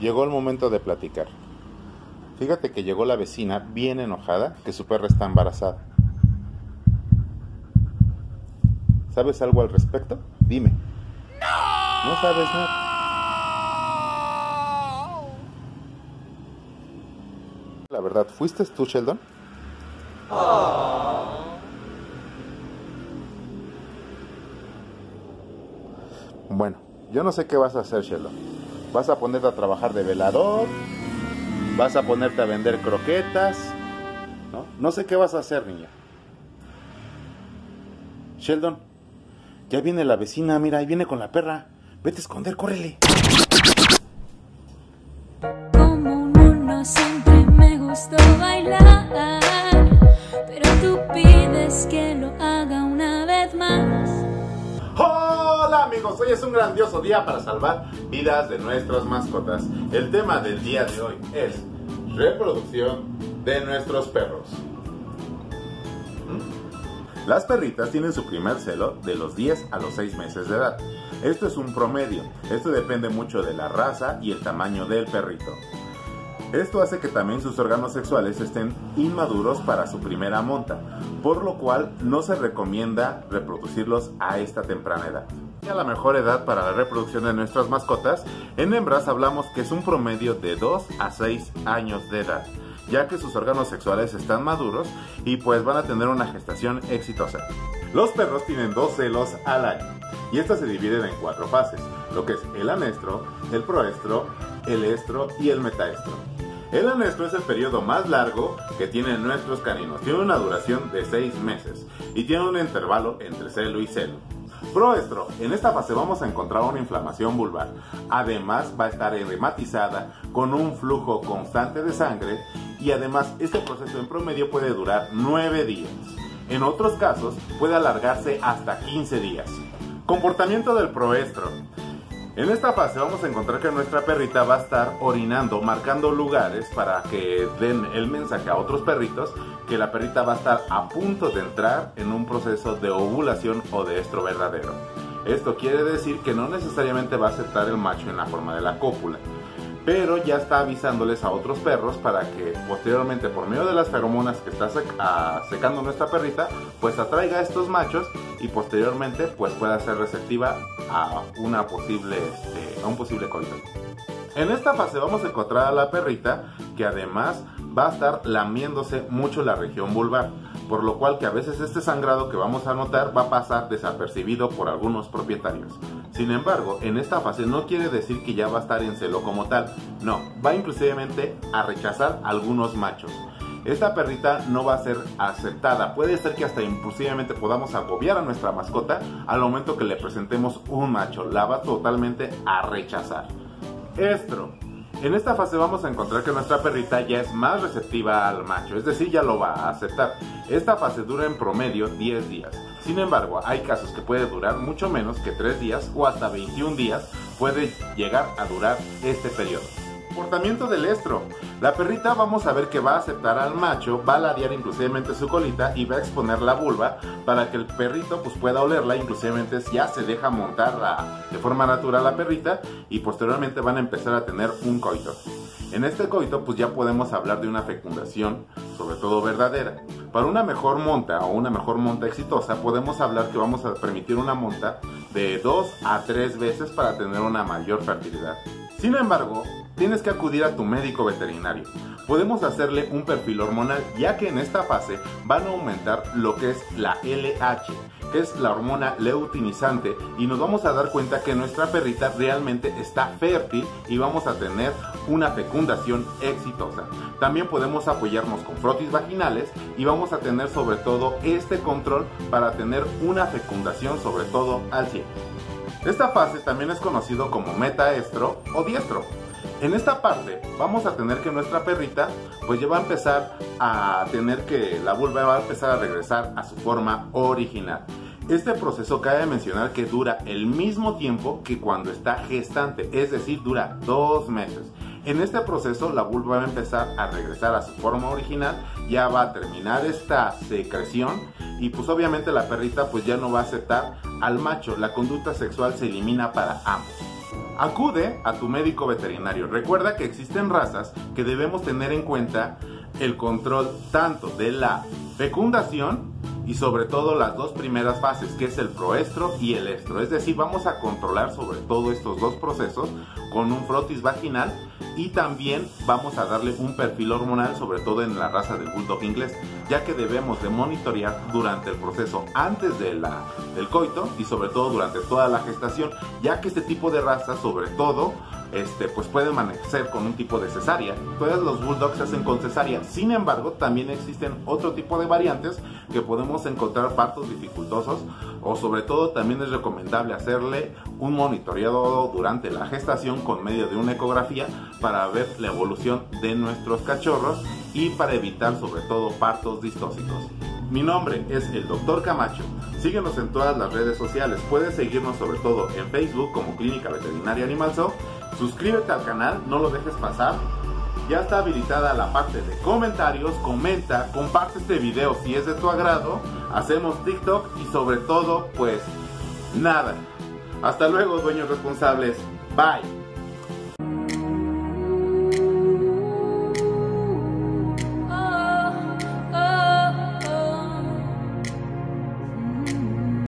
Llegó el momento de platicar. Fíjate que llegó la vecina bien enojada que su perra está embarazada. ¿Sabes algo al respecto? Dime. No sabes nada. La verdad, ¿fuiste tú, Sheldon? Bueno, yo no sé qué vas a hacer, Sheldon. ¿Vas a ponerte a trabajar de velador? ¿Vas a ponerte a vender croquetas? No, no sé qué vas a hacer, niña. Sheldon, ya viene la vecina, mira, ahí viene con la perra. Vete a esconder, córrele. Es un grandioso día para salvar vidas de nuestras mascotas. El tema del día de hoy es reproducción de nuestros perros. ¿Mm? Las perritas tienen su primer celo de los 10 a los 6 meses de edad. Esto es un promedio, esto depende mucho de la raza y el tamaño del perrito. Esto hace que también sus órganos sexuales estén inmaduros para su primera monta, por lo cual no se recomienda reproducirlos a esta temprana edad. A la mejor edad para la reproducción de nuestras mascotas, en hembras hablamos que es un promedio de 2 a 6 años de edad, ya que sus órganos sexuales están maduros y pues van a tener una gestación exitosa. Los perros tienen dos celos al año y estas se dividen en cuatro fases, lo que es el anestro, el proestro, el estro y el metaestro. El anestro es el periodo más largo que tienen nuestros caninos. Tiene una duración de 6 meses y tiene un intervalo entre celo y celo. Proestro, en esta fase vamos a encontrar una inflamación vulvar. Además va a estar edematizada con un flujo constante de sangre y además este proceso en promedio puede durar 9 días. En otros casos puede alargarse hasta 15 días. Comportamiento del proestro. En esta fase vamos a encontrar que nuestra perrita va a estar orinando, marcando lugares para que den el mensaje a otros perritos que la perrita va a estar a punto de entrar en un proceso de ovulación o de estro verdadero. Esto quiere decir que no necesariamente va a aceptar el macho en la forma de la cópula, pero ya está avisándoles a otros perros para que posteriormente por medio de las feromonas que está sec a secando nuestra perrita, pues atraiga a estos machos y posteriormente pues pueda ser receptiva a una posible este, a un posible coito. En esta fase vamos a encontrar a la perrita que además va a estar lamiéndose mucho la región vulvar, por lo cual que a veces este sangrado que vamos a notar va a pasar desapercibido por algunos propietarios. Sin embargo, en esta fase no quiere decir que ya va a estar en celo como tal, no, va inclusivemente a rechazar algunos machos. Esta perrita no va a ser aceptada, puede ser que hasta impulsivamente podamos agobiar a nuestra mascota al momento que le presentemos un macho, la va totalmente a rechazar. Estro. En esta fase vamos a encontrar que nuestra perrita ya es más receptiva al macho, es decir, ya lo va a aceptar. Esta fase dura en promedio 10 días. Sin embargo, hay casos que puede durar mucho menos que 3 días o hasta 21 días puede llegar a durar este periodo. Comportamiento del estro. La perrita vamos a ver que va a aceptar al macho, va a ladear inclusivemente su colita y va a exponer la vulva para que el perrito pues pueda olerla, inclusivemente ya se deja montar de forma natural la perrita y posteriormente van a empezar a tener un coito. En este coito pues ya podemos hablar de una fecundación, sobre todo verdadera. Para una mejor monta o una mejor monta exitosa podemos hablar que vamos a permitir una monta de 2 a 3 veces para tener una mayor fertilidad. Sin embargo, tienes que acudir a tu médico veterinario. Podemos hacerle un perfil hormonal ya que en esta fase van a aumentar lo que es la LH, que es la hormona leutinizante y nos vamos a dar cuenta que nuestra perrita realmente está fértil y vamos a tener una fecundación exitosa. También podemos apoyarnos con frotis vaginales y vamos a tener sobre todo este control para tener una fecundación sobre todo al 100. Esta fase también es conocido como metaestro o diestro. En esta parte vamos a tener que nuestra perrita pues ya va a empezar a tener que la vulva va a empezar a regresar a su forma original. Este proceso cabe mencionar que dura el mismo tiempo que cuando está gestante, es decir, dura dos meses. En este proceso la vulva va a empezar a regresar a su forma original, ya va a terminar esta secreción y pues obviamente la perrita pues ya no va a aceptar al macho, la conducta sexual se elimina para ambos. Acude a tu médico veterinario. Recuerda que existen razas que debemos tener en cuenta el control tanto de la fecundación y sobre todo las dos primeras fases, que es el proestro y el estro. Es decir, vamos a controlar sobre todo estos dos procesos con un frotis vaginal y también vamos a darle un perfil hormonal, sobre todo en la raza del bulldog inglés, ya que debemos de monitorear durante el proceso antes de la, del coito y sobre todo durante toda la gestación, ya que este tipo de raza, sobre todo, este, pues pueden amanecer con un tipo de cesárea. Todos los bulldogs se hacen con cesárea. Sin embargo, también existen otro tipo de variantes que podemos encontrar partos dificultosos o sobre todo también es recomendable hacerle un monitoreado durante la gestación con medio de una ecografía para ver la evolución de nuestros cachorros y para evitar sobre todo partos distóxicos. Mi nombre es el Dr. Camacho. Síguenos en todas las redes sociales. Puedes seguirnos sobre todo en Facebook como Clínica Veterinaria Animal Zoo Suscríbete al canal, no lo dejes pasar. Ya está habilitada la parte de comentarios, comenta, comparte este video si es de tu agrado. Hacemos TikTok y sobre todo, pues nada. Hasta luego, dueños responsables. Bye.